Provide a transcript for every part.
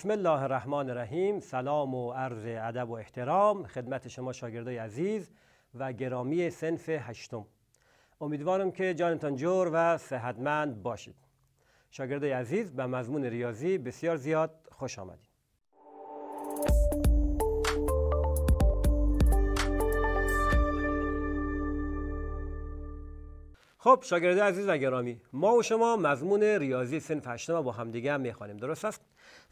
بسم الله الرحمن الرحیم سلام و عرض ادب و احترام. خدمت شما شاگردای عزیز و گرامی سنف هشتم. امیدوارم که جانتان جور و صحتمند باشید. شاگردای عزیز به مضمون ریاضی بسیار زیاد خوش آمدید. خب شاگردای عزیز و گرامی ما و شما مضمون ریاضی سنف هشتم با همدیگه هم می‌خوانیم. درست است؟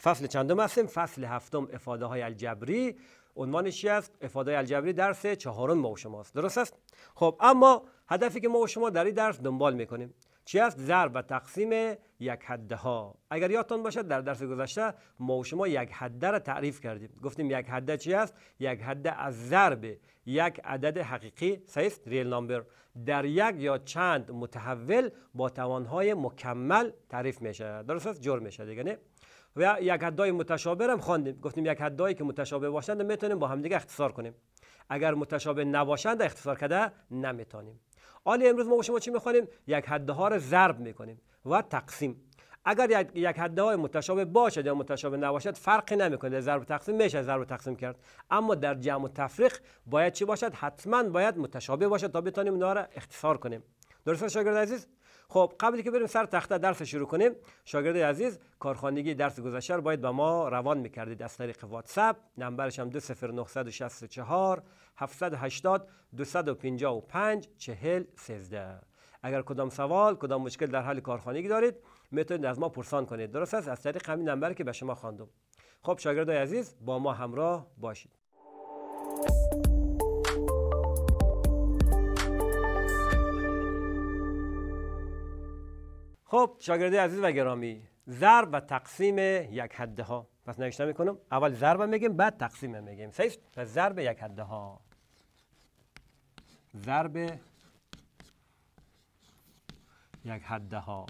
فصل چندم هستیم؟ فصل هفتم افاده های الجبری عنوانش است؟ افاده الجبری درس چهارم ما و شماست. درست است؟ خب اما هدفی که ما و شما در این درس دنبال می‌کنیم چی است؟ ضرب و تقسیم یک حده ها اگر یادتان باشد در درس گذشته ما و شما یک حده را تعریف کردیم. گفتیم یک حده چی است؟ یک حده از ضرب یک عدد حقیقی. سیست ریل نامبر. در یک یا چند متحول با توانهای مکمل تعریف میشه درست است؟ جور میشه دیگه نه؟ و یک حدای متشابه هم خواندیم. گفتیم یک حدایی که متشابه باشند می‌تونیم با همدیگه اختصار کنیم. اگر متشابه نباشند اختصار کرده نمی‌تونیم. حالا امروز ما شما چی می‌خوانیم؟ یک حده ها رو ضرب می‌کنیم و تقسیم. اگر یک, حده های متشابه باشد یا متشابه نباشد فرقی نمی‌کنه. ضرب تقسیم میشه ضرب تقسیم کرد. اما در جمع و تفریق باید چی باشد؟ حتما باید متشابه باشد تا بتونیم اونها را اختصار کنیم. درست شاگرد عزیز؟ خب قبلی که بریم سر تخته درس شروع کنیم شاگرد عزیز کارخانگی درس گذشته باید به ما روان می‌کردید از طریق واتساپ. نمبرش هم 20964 780 255 40 13 اگر کدام سوال کدام مشکل در حال کارخانگی دارید می‌تونید از ما پرسان کنید. درست است؟ از طریق همین نمبری که به شما خواندم. خب شاگردای عزیز با ما همراه باشید. خب شاگردای عزیز و گرامی ضرب و تقسیم یک حده ها پس نوشته می‌کنم اول ضرب میگیم بعد تقسیم میگیم. صحیح؟ پس ضرب یک حده ها ضرب یک حده ها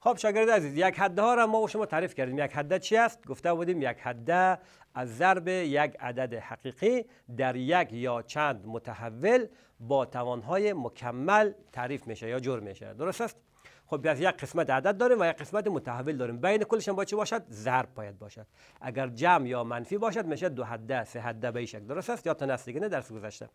خب شاگرد عزیز یک حده ها را ما و شما تعریف کردیم. یک حده چی است؟ گفته بودیم یک حده از ضرب یک عدد حقیقی در یک یا چند متحول با توانهای مکمل تعریف میشه یا جور میشه. درست است؟ خب یک قسمت عدد داریم و یک قسمت متحول داریم. بین کلش با چی باشد؟ ضرب باید باشد. اگر جمع یا منفی باشد میشه دو حده سه حده به شکل. درست است؟ یا تا دیگه نه درس گذشته.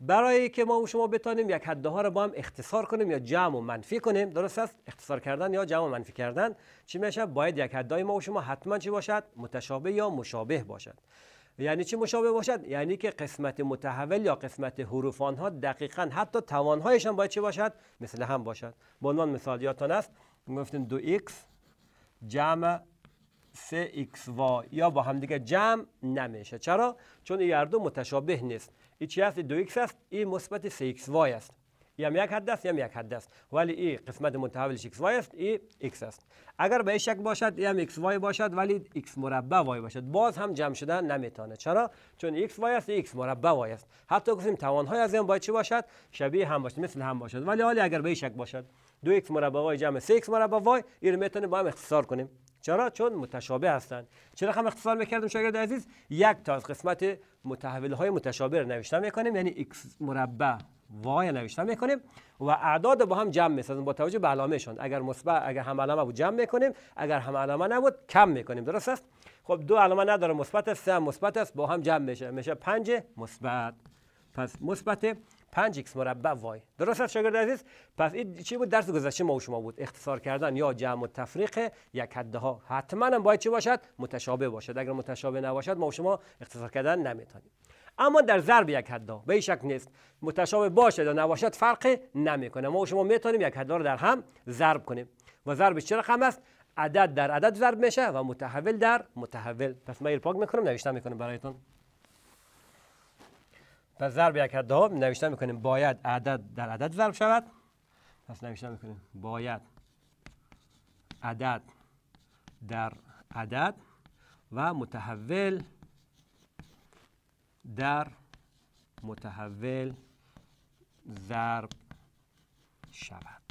برای که ما و شما بتانیم یک حده ها رو با هم اختصار کنیم یا جمع و منفی کنیم درست است؟ اختصار کردن یا جمع و منفی کردن چی میشه؟ باید یک حده ما و شما حتما چی باشد؟ متشابه یا مشابه باشد. یعنی چی مشابه باشد؟ یعنی که قسمت متحول یا قسمت حروف آنها دقیقا حتی توانهایش هم باید چی باشد؟ مثل هم باشد. به عنوان مثال یادتان است گفتیم دو x جمع 3x y یا با هم دیگه جمع نمیشه. چرا؟ چون این دو متشابه نیست. این چی هست؟ دو x است. این مثبت 3x y است. یا یک حد است یا یک حد است. ولی این قسمت متحولش x y است این x است. اگر به شک باشد یا x y باشد ولی x مربع y باشد. باز هم جمع شدن نمی‌تونه. چرا؟ چون x y است x مربع y است. حتی گفتیم توانهای از این باید چی باشد؟ شبیه هم باشد مثل هم باشد. ولی حالی اگر به شک باشد دو x مربع y جمع 3x مربع y این می‌تونه با هم اختصار کنیم. چرا؟ چون متشابه هستند. چرا هم اختصار می‌کردم شاگرد عزیز؟ یک تا از قسمت متحول های متشابه رو نوشته می‌کنیم یعنی x مربع y نوشته می‌کنیم و اعداد با هم جمع می‌سازیم با توجه به علامهشون اگر مثبت اگر هم علامه بود جمع می‌کنیم اگر هم علامه نبود کم می‌کنیم درست است؟ خب دو علامه نداره مثبت سه مثبت است با هم جمع میشه. میشه 5 مثبت. پس مثبت 5 x مربع y درست است شاگرد عزیز؟ پس این چی بود؟ درس گذشته ما و شما بود. اختصار کردن یا جمع و تفریق یک حده ها حتما هم باید چی باشد؟ متشابه باشد. اگر متشابه نباشد ما و شما اختصار کردن نمی‌تونیم. اما در ضرب یک حدا به شکل نیست. متشابه باشد یا نباشد فرقی نمی‌کنه. ما و شما می‌تونیم یک حدا رو در هم ضرب کنیم. و ضرب چه رقم است؟ عدد در عدد ضرب میشه و متحول در متحول. پس من پاک می‌کنم نوشته می‌کنم برایتون. پس ضرب یک حدا نوشته می‌کنیم باید عدد در عدد ضرب شود. پس نوشته می‌کنیم باید عدد در عدد و متحول در متحول ضرب شود.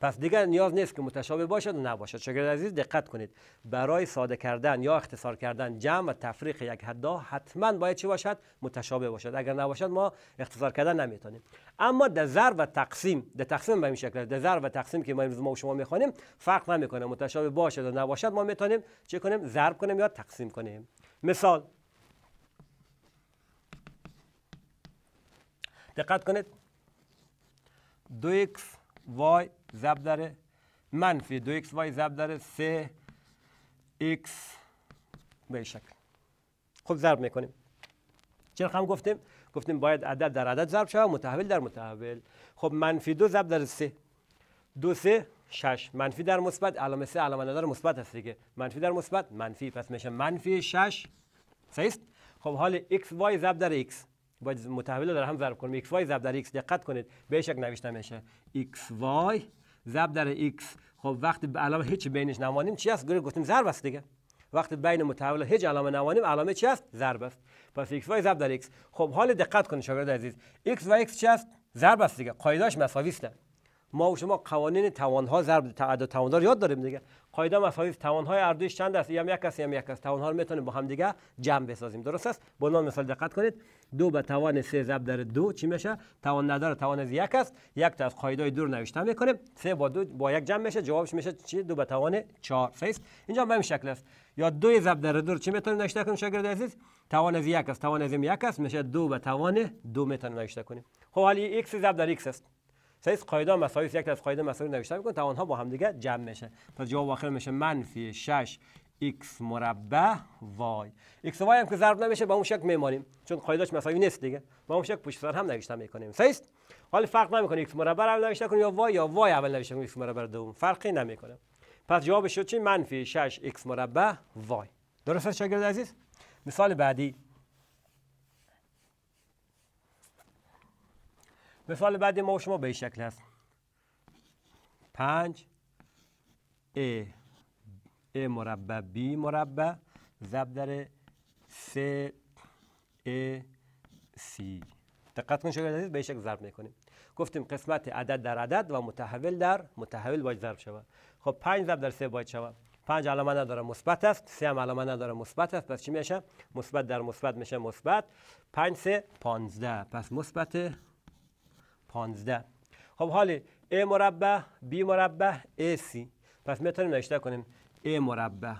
پس دیگر نیاز نیست که متشابه باشد و نباشد. شاگرد عزیز دقت کنید. برای ساده کردن یا اختصار کردن جمع و تفریق یک حدا حتما باید چی باشد؟ متشابه باشد. اگر نباشد ما اختصار کردن نمی‌تونیم. اما در ضرب و تقسیم در تقسیم به این شکل در ضرب و تقسیم که ما امروز ما و شما می‌خوانیم فرق نمی‌کنه. متشابه باشد و نباشد ما می‌تونیم چه کنیم؟ ضرب کنیم یا تقسیم کنیم. مثال دقت کنید. دو x y ضرب داره منفی. دو x y ضرب داره 3 x به شکل. خب ضرب می‌کنیم. چرا هم گفتیم؟ گفتیم باید عدد در عدد ضرب شود متحول در متحول. خب منفی دو ضرب در سه. دو سه شش. منفی در مثبت علامه سه علامه ندار مثبت هست دیگه. منفی در مثبت منفی. پس میشه منفی شش. صحیح خب حال x y ضرب در x باید متحول در هم ضرب کنیم. x y ضرب در x دقت کنید. به شکل نوشته میشه. x y ضرب در x خب وقتی علامه هیچ بینش نمانیم چی است گفتیم ضرب است دیگه. وقتی بین متحول هیچ علامه نمانیم علامه چی است ضرب است. پس x y ضرب در x خب حال دقت کنید شاگرد عزیز. x و x چی است ضرب است دیگه. قاعدهش مساوی است. ما و شما قوانین توانها ضرب تعداد توان یاد داریم دیگه. قاعده مساوی توانهای هر چند است؟ یم یک است یم یک است. توانها رو می‌تونیم با هم دیگه جمع بسازیم. درست است؟ با نام مثال دقت کنید. دو به توان سه ضرب در دو چی میشه؟ توان نداره توان از یک است. یک تا از قاعده دور نوشته می‌کنیم. سه با دو با یک جمع میشه. جوابش میشه چی؟ دو به توان 4 صحیح اینجا به این شکل است. یا دو ضرب در دو چی می‌تونیم نوشته کنیم شاگرد عزیز؟ توان از یک است. توان از یک است. میشه دو به توان دو می‌تونیم نوشته کنیم. خب حالی x ضرب در x است. سیس قاعده مساوی یک از قاعده مساوی نوشته می‌کنه تا آنها با هم دیگه جمع میشه پس جواب آخر میشه منفی 6 x مربع y x و y هم که ضرب نمیشه با اون شکل میمانیم چون قاعدهش مساوی نیست دیگه. با اون شکل پشت سر هم نوشته می‌کنیم. سیس حالا فرق نمی‌کنه x مربع اول نوشته کنیم یا y یا y اول نوشته کنیم x مربع دوم. فرقی نمی‌کنه. پس جوابش شد چی؟ منفی 6 x مربع y درست شاگرد عزیز؟ مثال بعدی. مثال بعدی ما و شما به این شکل هست. پنج. ا. ا مربع بی مربع. ضرب در سه. ا. سی. دقت کنید شاگرد عزیز به شکل ضرب می‌کنیم. گفتیم قسمت عدد در عدد و متحول در متحول باید ضرب شود. خب 5 ضرب در 3 باید شود. 5 علامه نداره مثبت است 3 هم علامه نداره مثبت است. پس چی میشه؟ مثبت در مثبت میشه مثبت. 5 3 15 پس مثبت 15 خب حالی A مربع B مربع AC پس می‌تونیم نوشته کنیم A مربع.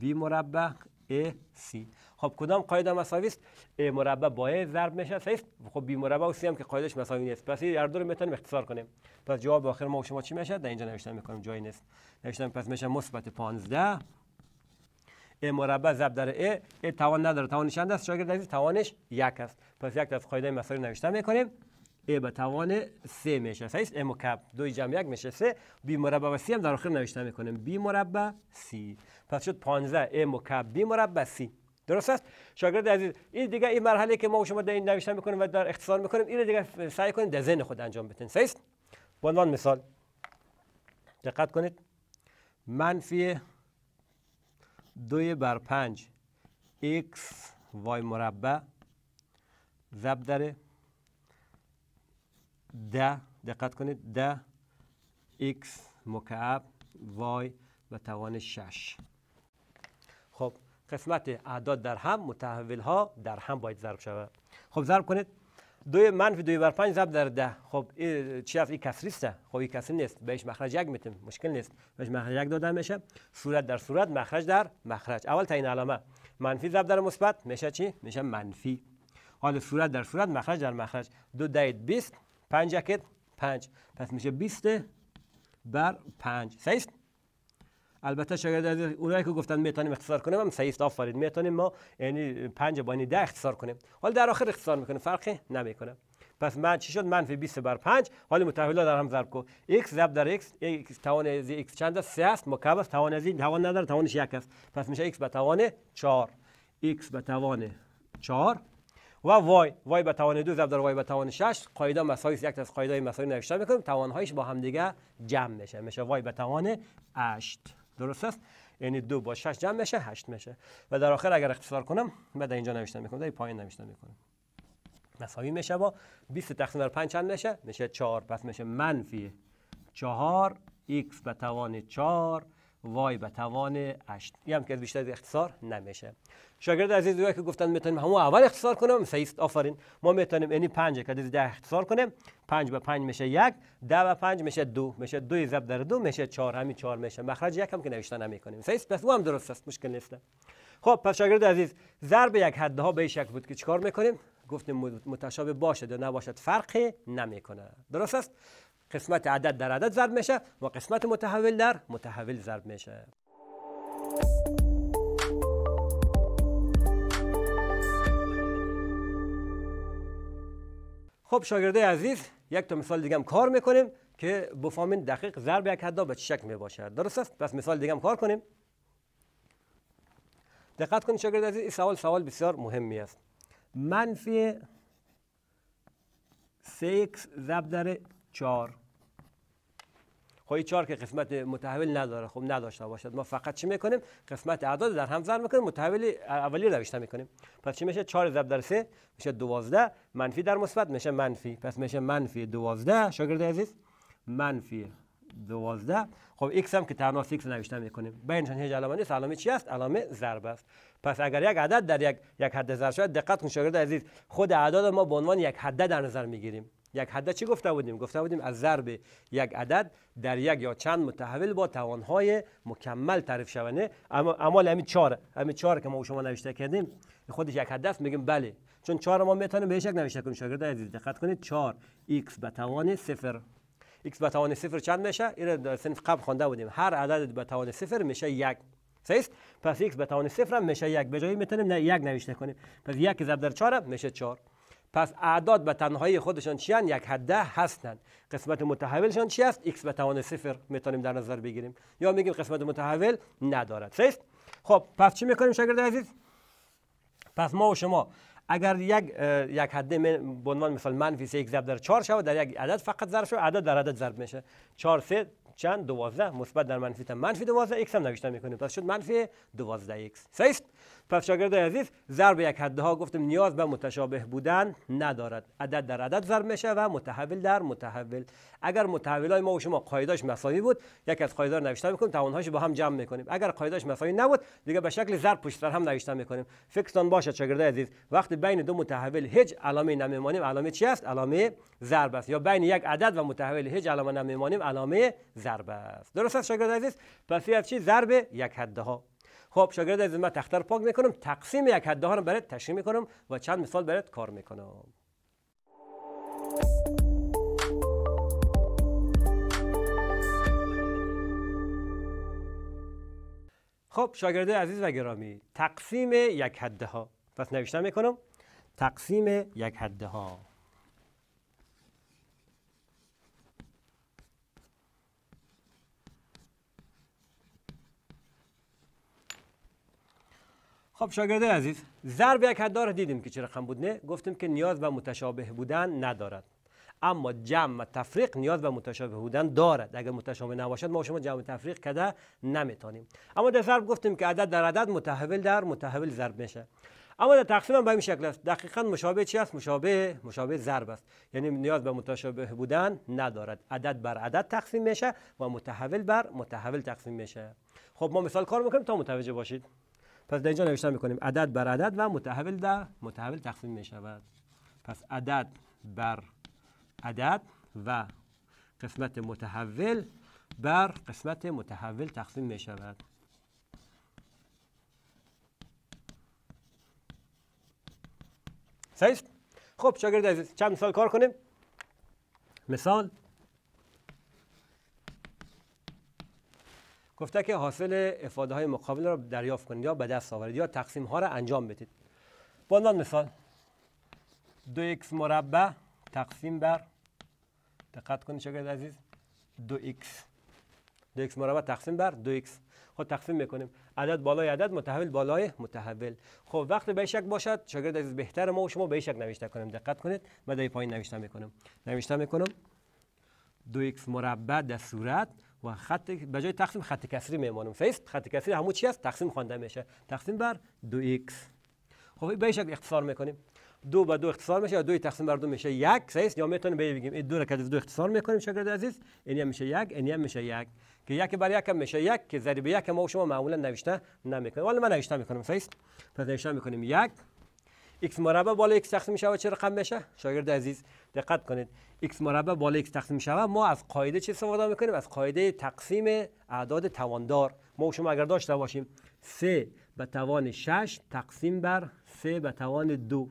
B مربع AC خب کدام قاعده مساوی است؟ A مربع با A ضرب میشه صحیح؟ خب B مربع و C هم که قاعدش مساوی نیست. پس این هر رو می‌تونیم اختصار کنیم. پس جواب آخر ما و شما چی میشه در اینجا نوشته می‌کنیم جایی نیست. نوشته پس میشه مثبت 15 A مربع ضرب در A A توان نداره. توانش چند است. شاگرد عزیز توانش یک است. پس یک از قاعده مساوی نوشته می‌کنیم. A به توان 3 میشه. صحیح A مکعب. دو جمع یک میشه. 3 B مربع و C هم در آخر نوشته می‌کنیم. B مربع C پس شد 15 A مکعب. B مربع C درست است؟ شاگرد عزیز این دیگه این مرحله که ما شما در این نوشته می‌کنیم و در اختصار می‌کنیم این دیگه سعی کنید در ذهن خود انجام بدین. صحیح به عنوان مثال دقت کنید. منفی دوی بر پنج. X y مربع. ضرب در ده. دقت کنید. ده. X مکعب y و توان شش. خب قسمت اعداد در هم متحول ها در هم باید ضرب شود. خب ضرب کنید. دوی منفی دوی بر پنج ضرب در ده. خب ای چی از این کسری است. خب این کسری نیست. بهش مخرج یک میتیم. مشکل نیست. بهش مخرج یک داده میشه. صورت در صورت مخرج در مخرج. اول تعیین علامه. منفی ضرب در مثبت میشه چی؟ میشه منفی. حال صورت در صورت مخرج در مخرج. دو دهید 20 5 یکت 5 پس میشه 20 بر 5 صحیح؟ البته شاگرد اونایی که گفتن می‌تونیم اختصار کنیم هم صحیح آفرین. می‌تونیم ما یعنی 5 با ده اختصار کنیم. حالا در آخر اختصار می‌کنیم فرقی نمی‌کنه. پس من چی شد؟ منفی 20 بر 5 حالا متحولا در هم ضرب کن. x ضرب در x x توان از x چند است؟ 3 است. مکعب است. توان از این توان نداره. توانش یک است. پس میشه x به توان 4 x به توان 4 و وای. وای به توان دو ضرب در وای به توان 6 قاعده مساوی یک از قاعده مساوی نوشته می‌کنیم. توانهایش با هم دیگه جمع میشه. میشه وای به توان 8 درست است؟ یعنی دو با 6 جمع میشه 8 میشه و در آخر اگر اختصار کنم بعد اینجا نوشته می‌کنم در پایین نوشته می‌کنم. مساوی میشه با 20 تقسیم بر 5 چند میشه میشه 4 پس میشه منفی 4 x به توان 4 وای به توان 8 این هم که بیشتر اختصار نمیشه. شاگرد عزیز که گفتن می‌تونیم همون اول اختصار کنم. صحیح آفرین. ما می‌تونیم یعنی 5 که ده اختصار کنیم. 5 به 5 میشه 1 10 به 5 میشه 2 میشه 2 ضرب در 2 میشه 4 همین 4 میشه. مخرج یک هم که نوشته نمی‌کنیم. صحیح پس هم درست است. مشکل نیست. خب پس شاگرد عزیز ضرب یک حده ها به شکل بود که چیکار می‌کنیم؟ گفتیم متشابه باشد یا نباشد فرقی نمی‌کنه. درست است؟ قسمت عدد در عدد ضرب میشه و قسمت متحول در متحول ضرب میشه. خب شاگرده عزیز یک تا مثال دیگه هم کار می‌کنیم که بفهمین دقیق ضرب یک حدا به چه شکل می باشد درست است؟ پس مثال دیگه هم کار کنیم. دقت کنید شاگرد عزیز این سوال سوال بسیار مهمی است. منفی 6 ضرب در 4 خب این 4 که قسمت متحول نداره. خب نداشته باشد. ما فقط چی می‌کنیم؟ قسمت اعداد در هم ضرب می‌کنیم. متحول اولی روشته می‌کنیم. پس چی میشه؟ 4 ضرب در 3 میشه 12 منفی در مثبت میشه منفی. پس میشه منفی 12 شاگرد عزیز منفی 12 خب x هم که تنها 6 نوشته می‌کنیم. بینشان هیچ علامه نیست. علامه چی است؟ علامه ضرب است. پس اگر یک عدد در یک یک حد ضرب شود دقت کن شاگرد عزیز خود اعداد ما به عنوان یک حد در نظر می‌گیریم. یک حد چی گفته بودیم؟ گفته بودیم از ضرب یک عدد در یک یا چند متحول با توانهای مکمل تعریف شونده اما اما همین 4 همین 4 که ما شما نوشته کردیم خودش یک حد است میگیم بله. چون 4 ما می‌تونیم به یک نوشته کنیم. شاگرد عزیز دقت کنید. 4 x به توان 0 x به توان 0 چند میشه؟ این در سنف قبل خوانده بودیم. هر عدد به توان 0 میشه یک. صحیح پس x به توان 0 هم میشه یک. به جای می‌تونیم یک نوشته کنیم. پس یک ضرب در 4 میشه 4 پس اعداد به تنهایی خودشان چیان؟ یک حده هستند. قسمت متحولشان چی است؟ x به توان صفر می‌تونیم در نظر بگیریم. یا میگیم قسمت متحول ندارد. صحیح خب پس چی می‌کنیم شاگرد عزیز؟ پس ما و شما اگر یک یک حده به عنوان مثال منفی یک ضرب در 4 شود در یک عدد فقط ضرب شود عدد در عدد ضرب میشه. 4 3 چند 12 مثبت در منفی تا منفی 12 x هم نوشته می‌کنیم. پس شد منفی 12 x صحیح پس شاگرد عزیز ضرب یک حده ها گفتیم نیاز به متشابه بودن ندارد. عدد در عدد ضرب میشه و متحول در متحول. اگر متحول های ما و شما قاعدهش مساوی بود یک از قاعده نوشته می‌کنیم. توانهاش با هم جمع می‌کنیم. اگر قاعدهش مساوی نبود دیگه به شکل ضرب پشت سر هم نوشته می‌کنیم. فکرتان باشد شاگرد عزیز وقتی بین دو متحول هیچ علامه نمیمانیم علامه چی است؟ علامه ضرب است. یا بین یک عدد و متحول هیچ علامه نمیمانیم علامه ضرب. است. درست است شاگرد عزیز؟ پس از چی ضرب یک حده ها خب شاگرد از من تختر پاک می‌کنم تقسیم یک حده ها رو برات تشریح می‌کنم و چند مثال برات کار می‌کنم. خب شاگرد عزیز و گرامی تقسیم یک حده ها پس نوشته می‌کنم تقسیم یک حده ها خب شاگرده عزیز ضرب یک رو دیدیم که چه رقم بود نه؟ گفتیم که نیاز به متشابه بودن ندارد. اما جمع تفریق نیاز به متشابه بودن دارد. اگر متشابه نباشد ما شما جمع تفریق کده نمی‌تونیم. اما در ضرب گفتیم که عدد در عدد متحول در متحول ضرب میشه. اما در تقسیم هم به این شکل است. دقیقا مشابه چی است؟ مشابه مشابه ضرب است. یعنی نیاز به متشابه بودن ندارد. عدد بر عدد تقسیم میشه و متحول بر متحول تقسیم میشه. خب ما مثال کار می‌کنیم تا متوجه باشید. پس در اینجا نوشته می‌کنیم عدد بر عدد و متحول در متحول تقسیم می شود پس عدد بر عدد و قسمت متحول بر قسمت متحول تقسیم می شود صحیح؟ خب شاگرد عزیز چند مثال کار کنیم؟ مثال گفته که حاصل افاده های مقابل رو دریافت کنید یا به دست آورید یا تقسیم ها رو انجام بدید. با مثال دو x مربع تقسیم بر دقت کنید شاگرد عزیز دو x دو x مربع تقسیم بر دو x خب تقسیم می‌کنیم. عدد بالای عدد متحول بالای متحول. خب وقتی به شک باشد شاگرد عزیز بهتر ما و شما به شک نوشته کنیم. دقت کنید. من در پایین نوشته می‌کنم. نوشته می‌کنم دو x مربع در صورت و خط به جای تقسیم خط کسری میمانم فیست خط کسری همون چی است؟ تقسیم خوانده میشه. تقسیم بر دو x خب به شکل اختصار می‌کنیم. دو به دو اختصار میشه یا دو تقسیم بر دو میشه یک. سیست یا می‌تونیم بگیم. این دو را که دو اختصار می‌کنیم شاگرد عزیز. این هم میشه یک این هم میشه یک. که یک بر یک هم میشه یک که ضریب یک ما و شما معمولا نوشته نمی‌کنیم. ولی من نوشته می‌کنم سیست پس نوشته می‌کنیم یک. x مربع بالا x تقسیم میشه چه رقم میشه؟ شاگرد عزیز. دقت کنید. X مربع بالا x تقسیم میشه ما از قاعده چه استفاده می‌کنیم؟ از قاعده تقسیم اعداد تواندار. ما و شما اگر داشته باشیم 3 به توان 6 تقسیم بر 3 به توان 2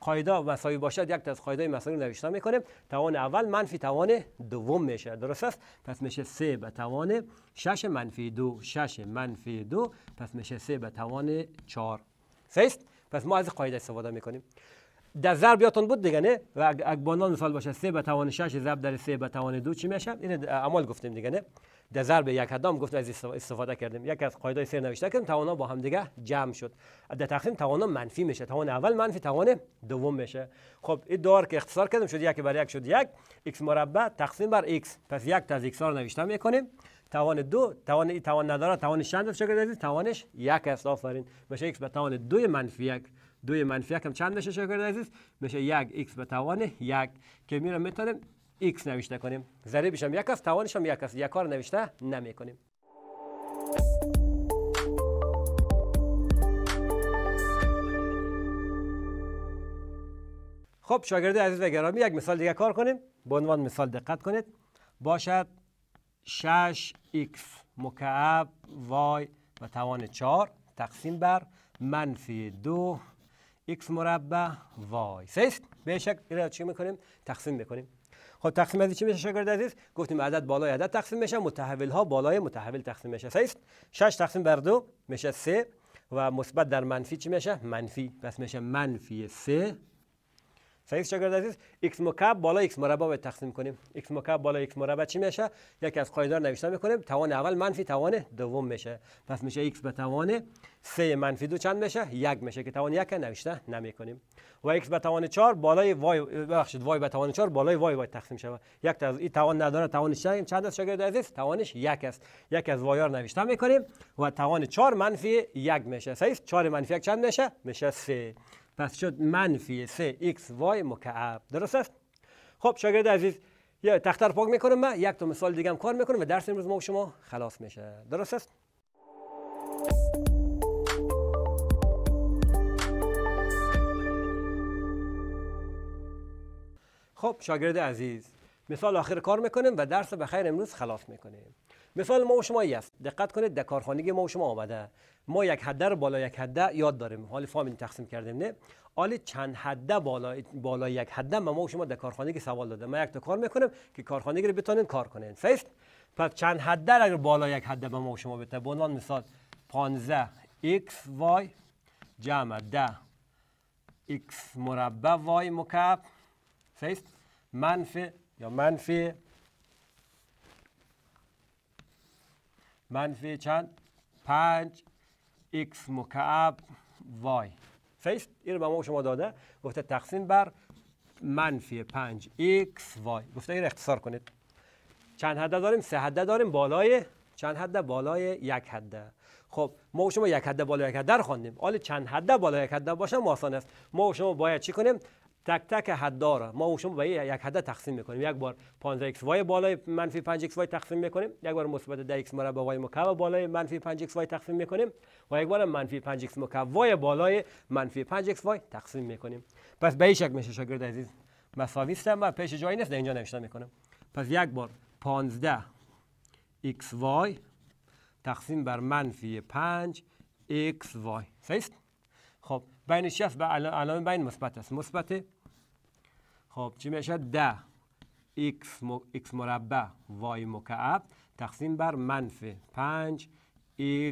قاعده مساوی باشد یک از قاعده مساوی نوشته می‌کنیم. توان اول منفی توان دوم میشه. درست است؟ پس میشه 3 به توان 6 منفی 2 6 منفی 2 پس میشه 3 به توان 4 سیست پس ما از قاعده استفاده می‌کنیم. در ضرب یاتون بود دیگه نه؟ و اگه بانال مثال باشه 3 به توان 6 ضرب در 3 به توان 2 چی میشه این عمل گفتیم دیگه نه؟ در ضرب یک حدام گفتم از استفاده کردیم. یک از قاعده سه نوشته کردیم توانا با هم دیگه جمع شد. در تقسیم توانا منفی میشه. توان اول منفی توان دوم میشه. خب این دور که اختصار کردیم شد یک بر یک شد یک. x مربع تقسیم بر x پس یک تا از x نوشته می‌کنیم. توان دو توان توان نداره توانش چند است توانش یک است. آفرین. میشه x به توان دو منفی یک. دوی منفی یک هم چند میشه شکر عزیز؟ میشه یک x به توان یک. که میره می‌تونیم x نوشته کنیم. ضریبش هم یک است توانش هم یک است. یک کار نوشته نمی کنیم خب شاگرد عزیز و گرامی یک مثال دیگه کار کنیم. به عنوان مثال دقت کنید. باشد 6x مکعب y و توان 4 تقسیم بر منفی 2 x مربع. y سیست. به شکل چی می‌کنیم. تقسیم می‌کنیم خب تقسیم از چی میشه شاگرد عزیز؟ گفتیم عدد بالای عدد تقسیم میشه متحول ها بالای متحول تقسیم میشه. سیست. 6 تقسیم بر 2 میشه 3 و مثبت در منفی چی میشه؟ منفی. پس میشه منفی 3 صحیح شاگرد عزیز x مکعب بالا x مربع رو تقسیم کنیم x مکعب بالا x مربع چی میشه یکی از قاعده نوشته می‌کنیم توان اول منفی توان دوم میشه پس میشه x به توان 3 منفی دو چند میشه یک میشه که توان یک نوشته نمی‌کنیم و x به توان 4 بالای y ببخشید y به توان 4 بالای y باید تقسیم شود یک تا از این توان نداره توانش چند است شاگرد عزیز توانش یک است یک از y نوشته می‌کنیم و توان 4 منفی یک میشه صحیح 4 منفی یک چند میشه میشه 3 پس شد منفی 3 x y مکعب. درست است؟ خب شاگرد عزیز یه تختر پاک می‌کنم من یک تا مثال دیگه هم کار می‌کنم و درس امروز ما و شما خلاص میشه. درست است؟ خب شاگرد عزیز مثال آخر کار می‌کنیم و درس به خیر امروز خلاص می‌کنیم. مثال ما و شما است. دقت کنید در کارخانگی ما و شما آمده. ما یک حده رو بالا یک حده یاد داریم. حالی فامیل تقسیم کردیم نه؟ حالی چند حده بالا بالا یک حده ما و شما در کارخانگی سوال داده ما یک تا کار می‌کنیم که کارخانگی رو بتونین کار کنین. فیست پس چند حده اگر بالا یک حده به ما و شما بده به عنوان مثال 15 x y جمع 10 x مربع y مکعب. فیست منفی یا منفی منفی چند؟ پنج. x مکعب. y فیست این رو به ما شما داده. گفته تقسیم بر منفی 5 x y گفته این اختصار کنید. چند حده داریم؟ سه حده داریم. بالای چند حده؟ بالای یک حده. خب ما شما یک حده بالای یک حده رو خواندیم. حالا چند حده؟ بالای یک حده باشه آسان است. ما شما باید چی کنیم؟ تک تک حد داره. ما و شما به یک حد تقسیم می‌کنیم. یک بار 15 x y بالای منفی 5 x y تقسیم می‌کنیم. یک بار مثبت 10 x مربع y مکعب بالای منفی 5 x y تقسیم می‌کنیم و یک بار منفی 5 x مکعب y بالای منفی 5 x y تقسیم می‌کنیم. پس به این شکل میشه شاگرد عزیز. مساوی است و پیش جایی نیست اینجا نوشته می‌کنم. پس یک بار 15 x y تقسیم بر منفی 5 x y صحیح خب بینش چی است علامه بین مثبت است. مثبت خب چی میشه ده x, مربع y مکعب. تقسیم بر منفی. 5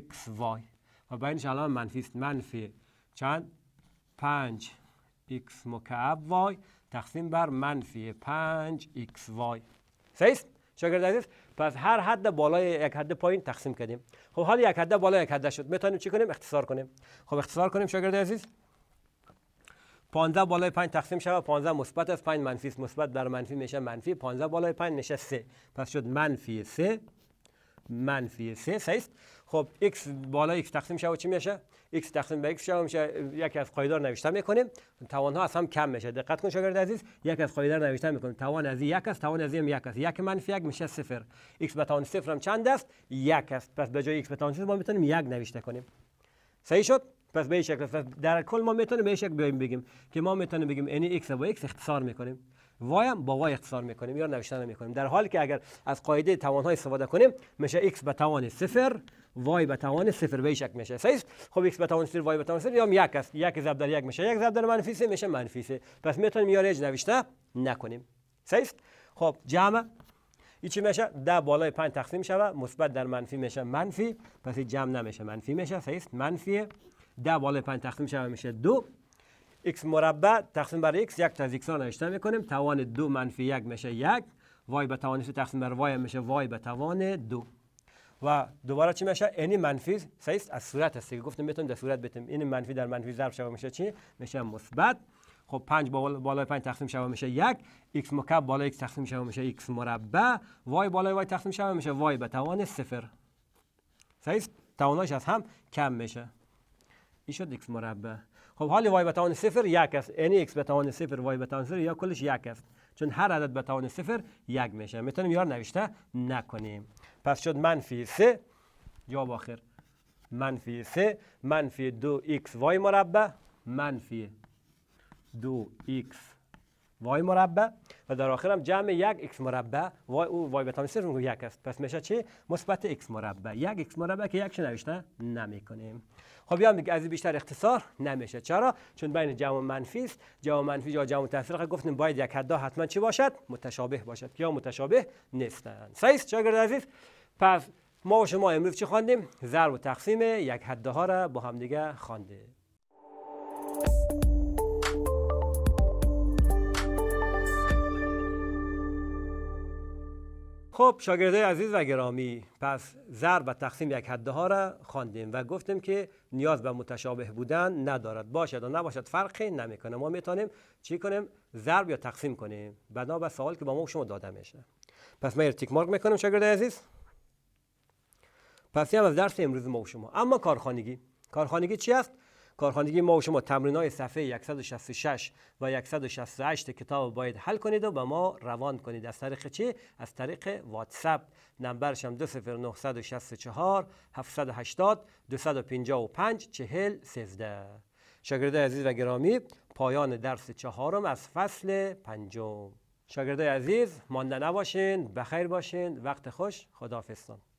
x y و بینش الان منفی است. منفی چند؟ 5 x مکعب y تقسیم بر منفی 5 x y صحیح؟ شاگرد عزیز پس هر حد بالای یک حد پایین تقسیم کردیم. خب حالا یک حد بالا یک حد شد می‌تونیم چی کنیم؟ اختصار کنیم. خب اختصار کنیم شاگرد عزیز. 15 بالای 5 تقسیم شود. 15 مثبت است. 5 منفی است. مثبت در منفی میشه منفی. 15 بالای 5 میشه 3 پس شد منفی 3 منفی 3 صحیح خب x بالای x تقسیم شود. چی میشه؟ x تقسیم به x شود. میشه. یکی از قاعده رو نوشته می‌کنیم. توان ها از هم کم میشه. دقت کن شاگرد عزیز. یک از قاعده رو نوشته می‌کنیم توان از یک است. توان از یک است. یک منفی یک میشه صفر. x به توان صفر هم چند است؟ یک است. پس به جای x به توان صفر ما می‌تونیم یک نوشته کنیم. صحیح شد؟ پس به شکل پس در کل ما می‌تونیم به این شکل بگیم که ما می‌تونیم بگیم یعنی x با x اختصار می‌کنیم. وای هم با وای اختصار می‌کنیم یا نوشته نمی‌کنیم در حالی که اگر از قاعده توان های استفاده کنیم میشه x به توان صفر وای به توان صفر به شکل میشه. صحیح خب x به توان صفر وای به توان صفر یا یک است. یک ضرب در یک میشه. یک ضرب در منفی سه میشه منفی سه پس می‌تونیم یا رج نوشته نکنیم. صحیح خب جمع. این چی میشه؟ ده بالای 5 تقسیم شود مثبت در منفی میشه منفی. پس جمع نمیشه. منفی میشه. صحیح منفی ده بالای 5 تقسیم شود میشه دو. X مربع تقسیم بر x یک از x نوشته می‌کنیم. توان دو منفی یک میشه یک. Y به توان سه تقسیم بر y میشه y به توان دو. و دوباره چی میشه؟ اینی منفی صحیح از صورت است. که گفتیم می‌تونیم در صورت بتیم این منفی در منفی ضرب شود میشه چی؟ میشه مثبت. خب 5 بالای 5 تقسیم شود میشه یک. X مکعب بالای x تقسیم شود میشه x مربع. Y بالای y تقسیم شود میشه y به توان صفر. صحیح تواناش از هم کم میشه. این شد x مربع خب حالی y به توان صفر یک است یعنی x به توان صفر y به توان صفر یا کلش یک است چون هر عدد به توان صفر یک میشه می‌تونیم یار نوشته نکنیم پس شد منفی سه جواب آخر منفی سه منفی دو x y مربع منفی دو x وای مربع. و در آخر هم جمع یک x مربع. وای او وای به صفر یک است. پس میشه چی؟ مثبت x مربع. یک x مربع که یک نوشته؟ نمی‌کنیم. خب یا دیگه از بیشتر اختصار نمیشه. چرا؟ چون بین جمع منفی است. جمع منفی یا جمع تفریق گفتیم باید یک حدا حتما چی باشد؟ متشابه باشد. یا متشابه نیستند صحیح شاگرد عزیز. پس ما و شما امروز چی خواندیم؟ ضرب و تقسیم یک حده ها را با هم دیگه خواندیم. خب شاگرده عزیز و گرامی پس ضرب و تقسیم یک حده ها را خواندیم و گفتیم که نیاز به متشابه بودن ندارد. باشد و نباشد فرقی نمی‌کنه. ما می‌تونیم چی کنیم؟ ضرب یا تقسیم کنیم؟ بنا به سوال که با ما شما داده میشه. پس ما تیک مارک می‌کنیم شاگرده عزیز. پس هم از درس امروز ما شما. اما کارخانگی. کارخانگی چی است؟ کارخانگی ما و شما تمرین های صفحه 166 و 168 کتاب باید حل کنید و به ما روان کنید. از طریق چی؟ از طریق واتساپ. نمبرش هم 20964 780 255 40 13 شاگرده عزیز و گرامی پایان درس چهارم از فصل پنجم. شاگرده عزیز مانده نباشین بخیر باشین وقت خوش خداحافظتان.